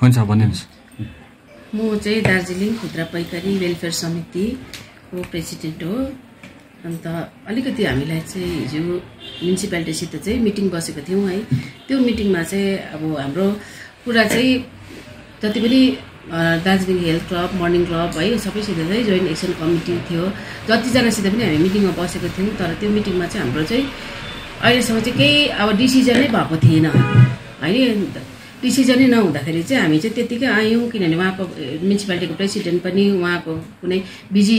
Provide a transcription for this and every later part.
हुन्छ भनिदिनुहोस्। म चाहिँ दार्जिलिङ खुद्रा पैकारी वेलफेयर समितिको प्रेसिडेन्ट हो। अन्त अलिकति हामीलाई चाहिँ हिजो म्युनिसिपालिटीसित चाहिँ मिटिङ बसेको थियौँ है। त्यो मिटिङमा चाहिँ अब हाम्रो कुरा चाहिँ जति पनि Darjeeling health club morning club है सबैसित चाहिँ जोइन्ट एक्सन कमिटी थियो। जतिजनासित पनि हामी मिटिङमा बसेको थियौँ तर त्यो मिटिङमा चाहिँ हाम्रो चाहिँ अहिलेसम्म चाहिँ केही अब डिसिजनै भएको थिएन। होइन डिसिजनै नहुँदाखेरि चाहिँ हामी चाहिँ त्यत्तिकै आयौँ किनभने उहाँको म्युनिसिपालिटीको प्रेसिडेन्ट पनि उहाँको कुनै बिजी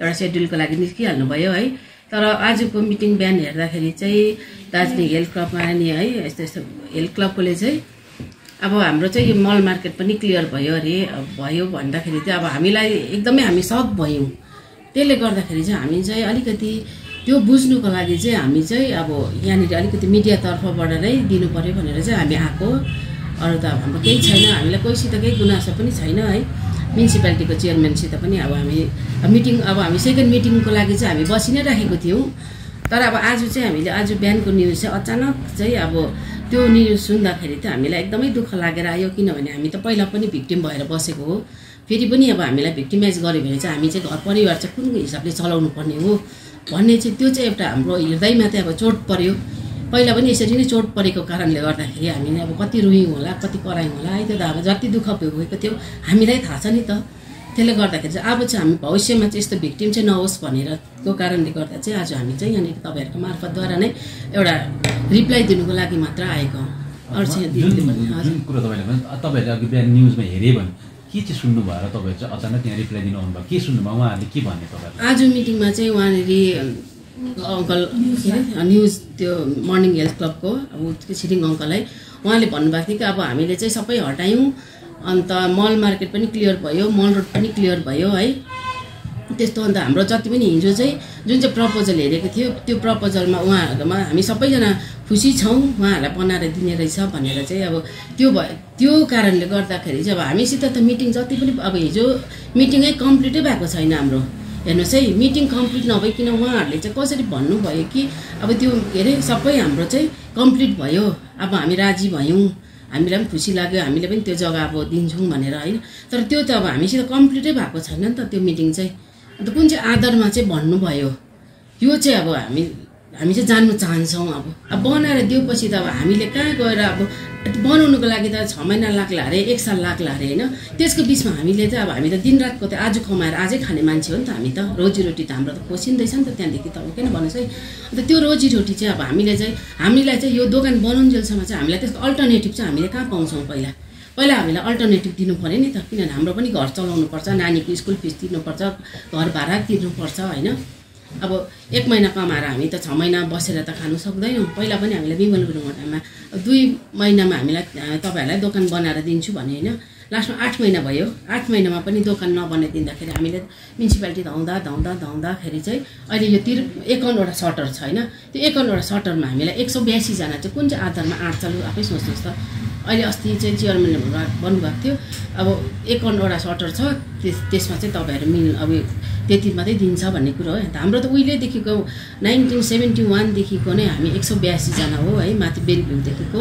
एउटा सेड्युलको लागि निस्किहाल्नु भयो है। तर आजको मिटिङ बिहान हेर्दाखेरि चाहिँ दार्जिलिङ हेल्थ क्लबमा नि है यस्तो यस्तो हेल्थ क्लबकोले चाहिँ अब हाम्रो चाहिँ यो मल मार्केट पनि क्लियर भयो अरे। भयो भन्दाखेरि चाहिँ अब हामीलाई एकदमै हामी सक भयौँ। त्यसले गर्दाखेरि चाहिँ हामी चाहिँ अलिकति त्यो बुझ्नुको लागि चाहिँ हामी चाहिँ अब यहाँनिर अलिकति मिडियातर्फबाट नै दिनु पऱ्यो भनेर चाहिँ हामी आएको अरू त अब हाम्रो केही छैन हामीलाई कोहीसित केही गुनासो पनि छैन है। म्युनिसिपालिटीको चेयरम्यानसित पनि अब हामी मिटिङ अब हामी सेकेन्ड मिटिङको लागि चाहिँ हामी बसि नै राखेको थियौँ। तर अब आज चाहिँ हामीले आज बिहानको न्युज चाहिँ अचानक चाहिँ अब त्यो न्युज सुन्दाखेरि चाहिँ हामीलाई एकदमै दुःख लागेर आयो किनभने हामी त पहिला पनि भिक्टिम भएर बसेको हो। फेरि पनि अब हामीलाई भिक्टिमाइज गऱ्यो भने चाहिँ हामी चाहिँ घर परिवार चाहिँ कुन हिसाबले चलाउनु पर्ने हो? भन्ने चाहिँ त्यो चाहिँ एउटा हाम्रो हृदयमा चाहिँ अब चोट पर्यो। पहिला पनि यसरी नै चोट परेको कारणले गर्दाखेरि हामीले अब कति रुयौँ होला कति करायौँ होला। है त्यो त अब जति दुःख भोगेको थियो हामीलाई थाहा छ नि त। त्यसले गर्दाखेरि चाहिँ अब चाहिँ हामी भविष्यमा चाहिँ यस्तो भिक्टिम चाहिँ नहोस् भनेर त्यो कारणले गर्दा चाहिँ आज हामी चाहिँ यहाँनिर तपाईँहरूको मार्फतद्वारा नै एउटा रिप्लाई दिनुको लागि मात्र आएको। हौँ जुन कुरो तपाईँले तपाईँहरूले अघि बिहान न्युजमा हेऱ्यो भने के चाहिँ सुन्नु भएर तपाईँहरू चाहिँ अचानक यहाँ रिप्लाई दिनु आउनुभयो? के सुन्नुभयो? उहाँहरूले के भन्ने आज मिटिङमा चाहिँ उहाँनिर अङ्कल के अरे न्युज त्यो मर्निङ हेल्थ क्लबको अब त्यो छिरिङ अङ्कल है उहाँले भन्नुभएको थियो कि अब हामीले चाहिँ सबै हटायौँ अन्त मल मार्केट पनि क्लियर भयो मल रोड पनि क्लियर भयो है। त्यस्तो अन्त हाम्रो जति पनि हिजो चाहिँ जुन चाहिँ प्रपोजल हेरेको थियो त्यो प्रपोजलमा उहाँहरूकोमा हामी सबैजना खुसी छौँ उहाँहरूलाई बनाएर दिने रहेछ भनेर चाहिँ अब त्यो भयो। त्यो कारणले गर्दाखेरि चाहिँ अब हामीसित त मिटिङ जति पनि अब हिजो मिटिङै कम्प्लिटै भएको छैन हाम्रो। हेर्नुहोस् है मिटिङ कम्प्लिट नभइकन उहाँहरूले चाहिँ कसरी भन्नुभयो कि अब त्यो के अरे सबै हाम्रो चाहिँ कम्प्लिट भयो। अब हामी राजी भयौँ। हामीलाई पनि खुसी लाग्यो हामीले पनि त्यो जग्गा अब दिन्छौँ भनेर होइन। तर त्यो त अब हामीसित कम्प्लिटै भएको छैन नि त त्यो मिटिङ चाहिँ। अन्त कुन चाहिँ आधारमा चाहिँ भन्नुभयो? यो चाहिँ अब हामी हामी चाहिँ जान्नु चाहन्छौँ अब। अब बनाएर दिएपछि त अब हामीले कहाँ गएर अब बनाउनुको लागि त छ महिना लाग्ला अरे एक साल लाग्ला अरे होइन? त्यसको बिचमा हामीले चाहिँ अब हामी त दिनरातको त आज कमाएर आजै खाने मान्छे हो नि त हामी त। रोजीरोटी त हाम्रो त खोसिँदैछ नि त त्यहाँदेखि त अब किन भन्नुहोस् है? अन्त त्यो रोजीरोटी चाहिँ अब हामीले चाहिँ हामीलाई चाहिँ यो दोकान बनाउन्जेलसम्म चाहिँ हामीलाई त्यसको अल्टरनेटिभ चाहिँ हामीले कहाँ पाउँछौँ पहिला? पहिला हामीलाई अल्टरनेटिभ दिनु पऱ्यो नि त। किनभने हाम्रो पनि घर चलाउनुपर्छ नानीको स्कुल फिस तिर्नुपर्छ घर भाडा तिर्नुपर्छ होइन? अब एक महिना कमाएर हामी त छ महिना बसेर त खानु सक्दैनौँ। पहिला पनि हामीलाई विमल गुरुङमा दुई महिनामा हामीलाई तपाईँहरूलाई दोकान बनाएर दिन्छु भने होइन। लास्टमा आठ महिना भयो। आठ महिनामा पनि दोकान नबनाइदिँदाखेरि हामीले म्युनिसिपालिटी धाउँदा धाउँदा धाउँदाखेरि चाहिँ अहिले यो तिर एकाउन्नवटा सटर छ होइन। त्यो एकाउन्नवटा सटरमा हामीलाई एक सौ बयासीजना चाहिँ कुन चाहिँ आधारमा आँट्छ लु आफै सोच्नुहोस् त। अहिले अस्ति चाहिँ चेयरम्यानले भन्नु- भन्नुभएको थियो अब एकाउन्नवटा सटर छ त्यस त्यसमा चाहिँ तपाईँहरू मिल अब त्यति मात्रै दिन्छ भन्ने कुरो हो। हाम्रो त उहिलेदेखिको नाइन्टिन सेभेन्टी वानदेखिको नै हामी एक सौ बयासीजना हो है माथि बेलभ्यूदेखिको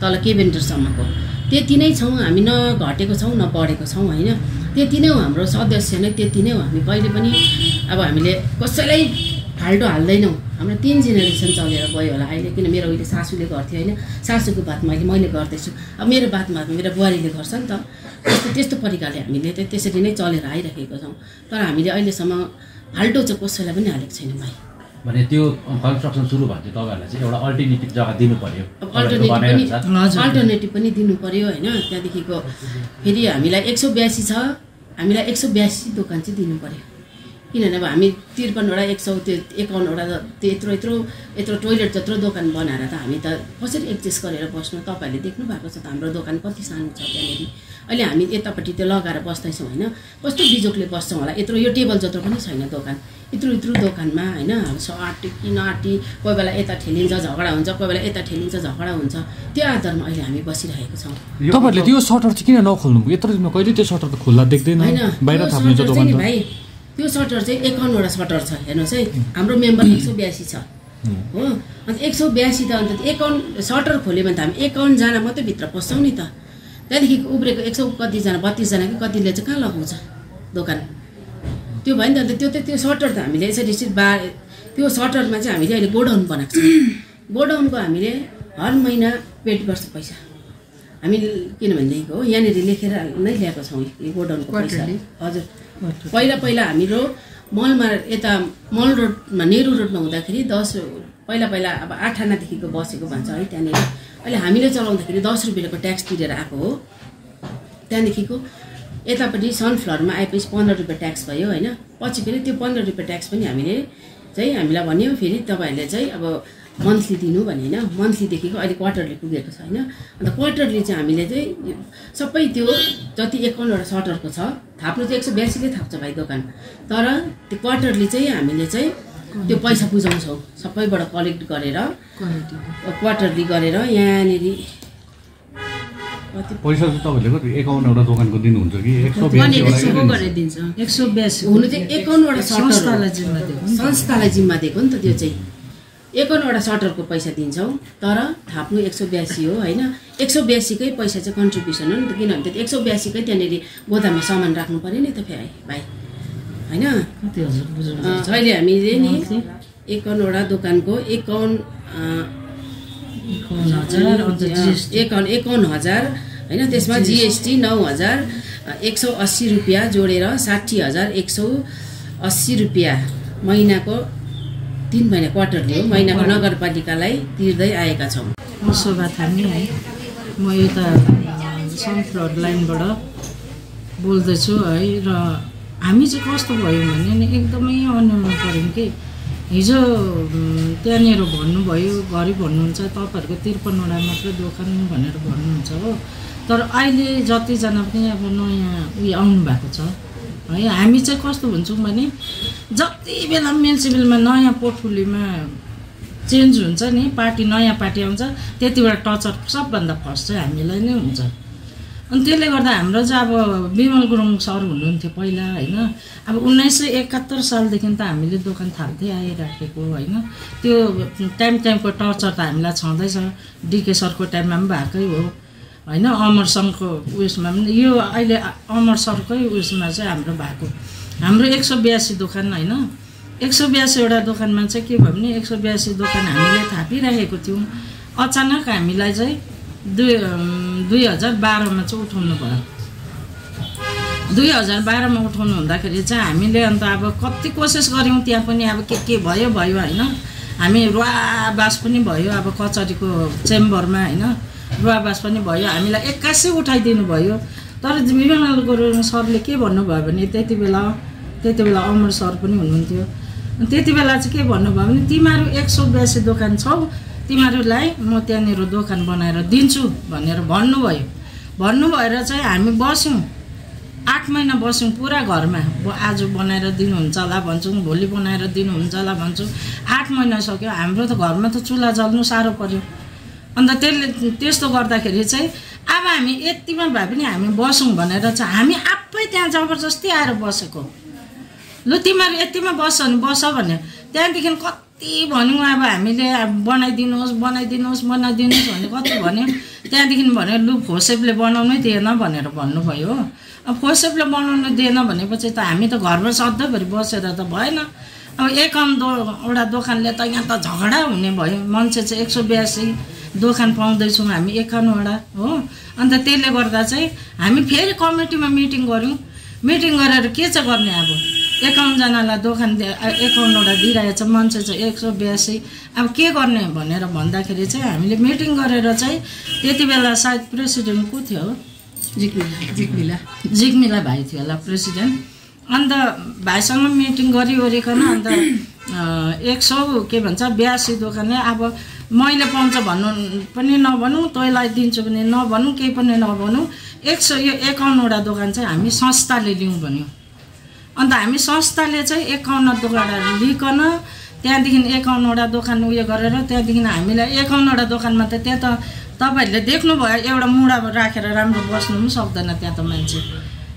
तल केबेन्टरसम्मको त्यति नै छौँ हामी न घटेको छौँ न बढेको छौँ होइन। त्यति नै हो हाम्रो सदस्य नै त्यति नै हो। हामी कहिले पनि अब हामीले कसैलाई फाल्टो हाल्दैनौँ। हाम्रो तिन जेनेरेसन चलेर गयो होला अहिले किन मेरो उहिले सासूले गर्थ्यो होइन? सासूको बातमा अहिले मैले गर्दैछु। अब मेरो बातमा मेरो बुहारीले गर्छ नि त। त्यस्तो त्यस्तो प्रकारले हामीले चाहिँ त्यसरी नै चलेर आइरहेको छौँ। तर हामीले अहिलेसम्म फाल्टो चाहिँ कसैलाई पनि हालेको छैनौँ भाइ। भने त्यो कन्स्ट्रक्सन सुरु भयो भने चाहिँ तपाईँहरूलाई चाहिँ एउटा अल्टरनेटिभ जग्गा दिनु तपाईँहरूको अल्टरनेटिभ पनि। अल्टरनेटिभ पनि दिनु पऱ्यो होइन। त्यहाँदेखिको फेरि हामीलाई एक सौ बयासी छ। हामीलाई एक सौ बयासी दोकान चाहिँ दिनु पऱ्यो किनभने अब हामी त्रिपन्नवटा एक सौ त्यो एकाउन्नवटा त त्यो यत्रो यत्रो यत्रो टोइलेट जत्रो दोकान बनाएर त हामी त कसरी एडजस्ट गरेर बस्नु? तपाईँहरूले देख्नु भएको छ त हाम्रो दोकान कति सानो छ त्यहाँनिर। अहिले हामी यतापट्टि त्यो लगाएर बस्दैछौँ होइन? कस्तो बिजोकले बस्छौँ होला? यत्रो यो टेबल जत्रो पनि छैन दोकान। यत्रो यत्रो दोकानमा होइन? अब स आँटी कि नआँटी कोही बेला यता ठेलिन्छ झगडा हुन्छ कोही बेला यता ठेलिन्छ झगडा हुन्छ। त्यो आधारमा अहिले हामी बसिरहेको छौँ। तपाईँहरूले त्यो सटर चाहिँ किन नखोल्नु? यत्रो दिनमा कहिले त्यो सटर त खुल्ला देख्दैन? होइन भाइ त्यो सटर चाहिँ एकाउन्नवटा सटर छ हेर्नुहोस् है। हाम्रो मेम्बर एक सौ बयासी छ। हो। अन्त एक सौ बयासी त अन्त एकाउन्ट सटर खोल्यो भने त हामी एकाउन्टजना मात्रै भित्र पस्छौँ नि त। त्यहाँदेखि उब्रेको एक सौ कतिजना बत्तिसजना कि कतिले चाहिँ कहाँ लगाउँछ? दोकान। त्यो भयो नि त अन्त त्यो त त्यो सटर त हामीले यसरी बा त्यो सटरमा चाहिँ हामीले अहिले गोडाउन बनाएको छ। गोडाउनको हामीले हर महिना पेड गर्छ पैसा। हामी किनभनेदेखिको हो यहाँनिर लेखेर नै ल्याएको छौँ यो गोडाउनको पैसा। हजुर। पहिला पहिला हाम्रो मलमा यता मल रोडमा नेहरू रोडमा हुँदाखेरि दस पहिला पहिला अब आठ आनादेखिको बसेको भन्छ है त्यहाँनिर। अहिले हामीले चलाउँदाखेरि दस रुपियाँको ट्याक्स तिरेर आएको हो। त्यहाँदेखिको यतापट्टि सनफ्लावरमा आएपछि पन्ध्र रुपियाँ ट्याक्स भयो होइन। पछि फेरि त्यो पन्ध्र रुपियाँ ट्याक्स पनि हामीले चाहिँ हामीलाई भन्यो। फेरि तपाईँहरूले चाहिँ अब मन्थली दिनु भने होइन मन्थलीदेखिको अहिले क्वार्टरली पुगेको छ होइन। अन्त क्वार्टरली चाहिँ हामीले चाहिँ सबै त्यो जति एकाउन्नवटा सटरको छ थाप्नु चाहिँ एक सय बयासीले थाप्छ भाइ दोकान। तर त्यो क्वार्टरली चाहिँ हामीले चाहिँ त्यो पैसा बुझाउँछौँ सबैबाट कलेक्ट गरेर क्वार्टरली गरेर यहाँनिर। पैसा चाहिँ तपाईँले कति? एकाउन्नवटा दोकानको दिनुहुन्छ कि? एक सौ बयासी हुनु चाहिँ एकाउन्नवटा। संस्थालाई जिम्मा दिएको नि त त्यो चाहिँ। एकाउन्नवटा सटरको पैसा दिन्छौँ तर थाप्नु एक सौ बयासी हो होइन? एक सौ बयासीकै पैसा चाहिँ कन्ट्रिब्युसन हो नि त किनभने त्यो एक सौ बयासीकै त्यहाँनिर गोदाममा सामान राख्नु पऱ्यो नि त फेरि भाइ। होइन? अहिले हामीले नि एकाउन्नवटा दोकानको एकाउन्न एकाउन्न एकाउन्न हजार होइन? त्यसमा जिएसटी नौ हजार एक सौ अस्सी रुपियाँ जोडेर साठी हजार एक सौ अस्सी रुपियाँ महिनाको तिन महिना क्वार्टरली हो महिनाको नगरपालिकालाई तिर्दै आएका छौँ। म शोभा थामी है। म यता सनफ्लावर लाइनबाट बोल्दैछु है र हामी चाहिँ कस्तो भयो भने नि एकदमै अन्यमा पऱ्यौँ कि हिजो त्यहाँनिर भन्नुभयो घरि भन्नुहुन्छ तपाईँहरूको त्रिपन्नवटा मात्रै दोकान भनेर भन्नुहुन्छ हो। तर अहिले जतिजना पनि अब नयाँ उयो आउनु भएको छ है हामी चाहिँ कस्तो भन्छौँ भने जति बेला म्युनिसिपलमा नयाँ पोर्टफोलियोमा चेन्ज हुन्छ नि पार्टी नयाँ पार्टी आउँछ त्यति बेला टचर सबभन्दा फर्स्ट चाहिँ हामीलाई नै हुन्छ। अनि त्यसले गर्दा हाम्रो चाहिँ अब विमल गुरुङ सर हुनुहुन्थ्यो पहिला होइन? अब उन्नाइस सय एकात्तर सालदेखि त हामीले दोकान थाल्दै आइराखेको होइन? त्यो टाइम टाइमको टर्चर त हामीलाई छँदैछ। डिके सरको टाइममा पनि भएकै हो होइन? अमर सङ्घको उयसमा पनि यो अहिले अमर सरकै उयसमा चाहिँ हाम्रो भएको। हाम्रो एक सौ बयासी दोकान होइन? एक सौ बयासीवटा दोकानमा चाहिँ के भयो भने एक सौ बयासी दोकान हामीले थापिराखेको थियौँ। अचानक हामीलाई चाहिँ दुई दुई हजार बाह्रमा चाहिँ उठाउनु भयो। दुई हजार बाह्रमा उठाउनु हुँदाखेरि चाहिँ हामीले अन्त अब कति कोसिस गऱ्यौँ त्यहाँ पनि अब के के भयो भयो होइन। हामी रुवाबास पनि भयो अब कचहरीको चेम्बरमा होइन। रुवाबास पनि भयो। हामीलाई एक्कासी उठाइदिनु भयो। तर विमल गुरुङ सरले के भन्नुभयो भने त्यति बेला त्यति बेला अमर सर पनि हुनुहुन्थ्यो। त्यति बेला चाहिँ के भन्नुभयो भने तिमीहरू एक सौ बयासी दोकान छौ तिमीहरूलाई म त्यहाँनिर दोकान बनाएर दिन्छु भनेर भन्नुभयो। भन्नु भएर चाहिँ हामी बस्यौँ। आठ महिना बस्यौँ पुरा घरमा। ब आज बनाएर दिनुहुन्छ होला भन्छौँ भोलि बनाएर दिनुहुन्छ होला भन्छौँ। आठ महिना सक्यो। हाम्रो त घरमा त चुल्हा जल्नु साह्रो पऱ्यो अन्त त्यसले त्यस्तो गर्दाखेरि चाहिँ अब हामी यतिमा भए पनि हामी बसौँ भनेर चाहिँ हामी आफै त्यहाँ जबरजस्ती आएर बसेको। लु तिमीहरू यतिमा बस्छ भने बस भने त्यहाँदेखि कति भन्यौँ अब हामीले अब बनाइदिनुहोस् बनाइदिनुहोस् बनाइदिनुहोस् भने कति भन्यो। त्यहाँदेखि भन्यो लु फोसेपले बनाउनै दिएन भनेर भन्नुभयो। हो अब फोसेपले बनाउनु दिएन भनेपछि त हामी त घरमा सधैँभरि बसेर त भएन। अब एकाउन्न दो एउटा दोकानले त यहाँ त झगडा हुने भयो। मान्छे चाहिँ एक सौ बयासी दोकान पाउँदैछौँ हामी एकाउन्नवटा हो? अन्त त्यसले गर्दा चाहिँ हामी फेरि कमिटीमा मिटिङ गऱ्यौँ। मिटिङ गरेर के चाहिँ गर्ने अब? एकाउन्नजनालाई दोकान दे एकाउन्नवटा दिइरहेछ मान्छे चाहिँ एक सौ बयासी। अब के गर्ने भनेर भन्दाखेरि चाहिँ हामीले मिटिङ गरेर चाहिँ त्यति बेला सायद प्रेसिडेन्ट को थियो? हो जिग्मिला जिग्मिला जिग्मिला भाइ थियो होला प्रेसिडेन्ट। अन्त भाइसँग मिटिङ गरिवरिकन अन्त एक सौ के भन्छ बयासी दोकानले अब मैले पाउँछ भन्नु पनि नभनौँ तँलाई दिन्छु भने नभनौँ केही पनि नभनौँ। एक सौ यो एकाउन्नवटा दोकान चाहिँ हामी संस्थाले लिउँ भन्यो। अन्त हामी संस्थाले चाहिँ एकाउन्न दोकानहरू लिइकन त्यहाँदेखि एकाउन्नवटा दोकान उयो गरेर त्यहाँदेखि हामीलाई एकाउन्नवटा दोकानमा त त्यहाँ त तपाईँहरूले देख्नुभयो एउटा मुढा राखेर राम्रो बस्नु पनि सक्दैन त्यहाँ त मान्छे।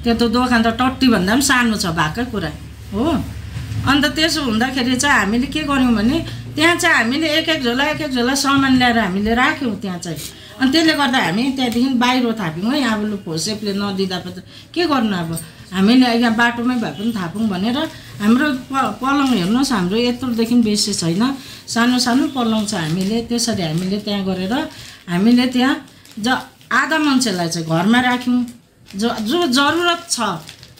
त्यो त दोकान त टट्टीभन्दा पनि सानो छ भएकै कुरा हो। अन्त त्यसो हुँदाखेरि चाहिँ हामीले के गऱ्यौँ भने त्यहाँ चाहिँ हामीले एक एक झोला एक एक झोला सामान ल्याएर हामीले राख्यौँ त्यहाँ चाहिँ। अनि त्यसले गर्दा हामी त्यहाँदेखि बाहिर थाप्यौँ है अब लु फोसेपले नदिँदा त के गर्नु अब? हामीले यहाँ बाटोमै भए पनि थापौँ भनेर हाम्रो प पलङ हेर्नुहोस् हाम्रो यत्रोदेखि बेसी छैन। सानो सानो पलङ छ हामीले त्यसरी हामीले त्यहाँ गरेर हामीले त्यहाँ ज आधा मान्छेलाई चाहिँ घरमा राख्यौँ। जो जो जरुरत छ।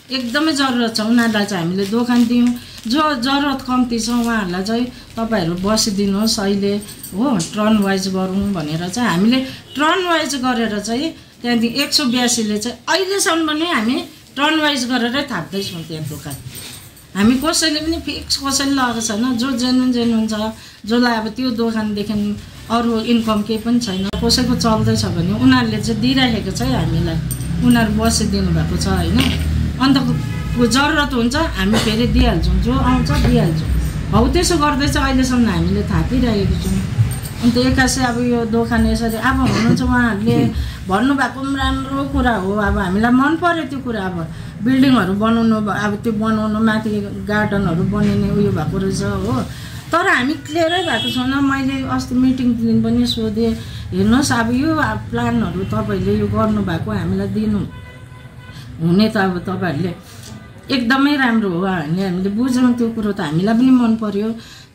एकदमै जरुरत छ। उनीहरूलाई चाहिँ हामीले दोकान दियौँ जो जरुरत कम्ती छ उहाँहरूलाई चाहिँ तपाईँहरू बसिदिनुहोस् अहिले हो टर्न वाइज गरौँ भनेर चाहिँ हामीले टर्न वाइज गरेर चाहिँ त्यहाँदेखि एक सौ बयासीले चाहिँ अहिलेसम्म पनि हामी टर्न वाइज गरेरै थाप्दैछौँ त्यहाँ दोकान। हामी कसैले पनि फिक्स कसैले लगाएको छैन। जो जेन्युन जेन्युन छ जसलाई अब त्यो दोकानदेखि अरू इन्कम केही पनि छैन कसैको चल्दैछ भने उनीहरूले चाहिँ दिइराखेको छ है हामीलाई। उनीहरू बसिदिनु भएको छ होइन? अन्त जरुरत हुन्छ हामी फेरि दिइहाल्छौँ। जो आउँछ दिइहाल्छौँ। हौ त्यसो गर्दै चाहिँ अहिलेसम्म हामीले थापिरहेको छौँ। अन्त एक्कासी अब यो दोकान यसरी अब हुनु चाहिँ उहाँहरूले भन्नुभएको पनि राम्रो कुरा हो। अब हामीलाई मन पऱ्यो त्यो कुरा। अब बिल्डिङहरू बनाउनु अब त्यो बनाउनु माथि गार्डनहरू बनिने उयो भएको रहेछ हो। तर हामी क्लियरै भएको छैन। मैले अस्ति मिटिङ दिन पनि सोधेँ हेर्नुहोस् अब यो प्लानहरू तपाईँहरूले यो गर्नुभएको हामीलाई दिनु। हुने त अब तपाईँहरूले एकदमै राम्रो हो हामीले हामीले बुझ्यौँ त्यो कुरो त हामीलाई पनि मन पर्यो।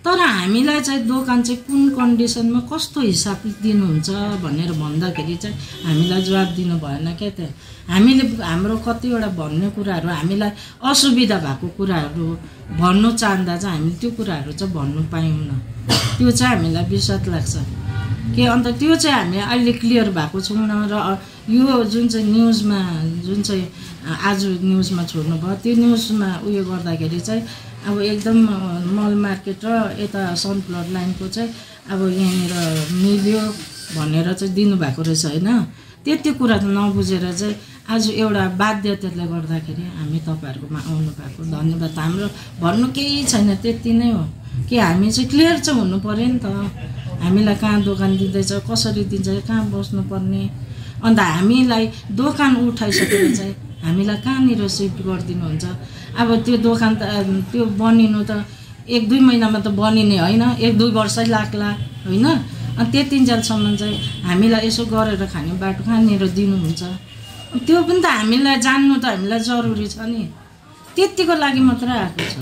तर हामीलाई चाहिँ दोकान चाहिँ कुन कन्डिसनमा कस्तो हिसाबले दिनुहुन्छ भनेर भन्दाखेरि चाहिँ हामीलाई जवाब दिनु भएन क्या त। हामीले हाम्रो कतिवटा भन्ने कुराहरू हामीलाई असुविधा भएको कुराहरू भन्नु चाहँदा चाहिँ हामी त्यो कुराहरू चाहिँ भन्नु पायौँ त्यो चाहिँ हामीलाई विषाद लाग्छ। के अन्त त्यो चाहिँ हामी अहिले क्लियर भएको छौँ र यो जुन चाहिँ न्युजमा जुन चाहिँ आज न्युजमा छोड्नु भयो। त्यो न्युजमा उयो गर्दाखेरि चाहिँ अब एकदम मल मार्केट र यता सनफ्लावर लाइनको चाहिँ अब यहाँनिर मिल्यो भनेर चाहिँ दिनुभएको रहेछ होइन? त्यति कुरा त नबुझेर चाहिँ आज एउटा बाध्यताले गर्दाखेरि हामी तपाईँहरूकोमा आउनु भएको धन्यवाद हाम्रो भन्नु केही छैन त्यति नै हो। कि हामी चाहिँ क्लियर चाहिँ हुनु पऱ्यो नि त। हामीलाई कहाँ दोकान दिँदैछ कसरी दिन्छ कहाँ बस्नुपर्ने? अन्त हामीलाई दोकान उठाइसकेर चाहिँ हामीलाई कहाँनिर सिफ्ट गरिदिनुहुन्छ? अब त्यो दोकान त त्यो बनिनु त एक दुई महिनामा त बनिने होइन एक दुई वर्षै लाग्ला होइन? अनि त्यतिन्जेलसम्म चाहिँ हामीलाई यसो गरेर खाने बाटो कहाँनिर दिनुहुन्छ? त्यो पनि त हामीलाई जान्नु त हामीलाई जरुरी छ नि। त्यतिको लागि मात्रै आएको छ।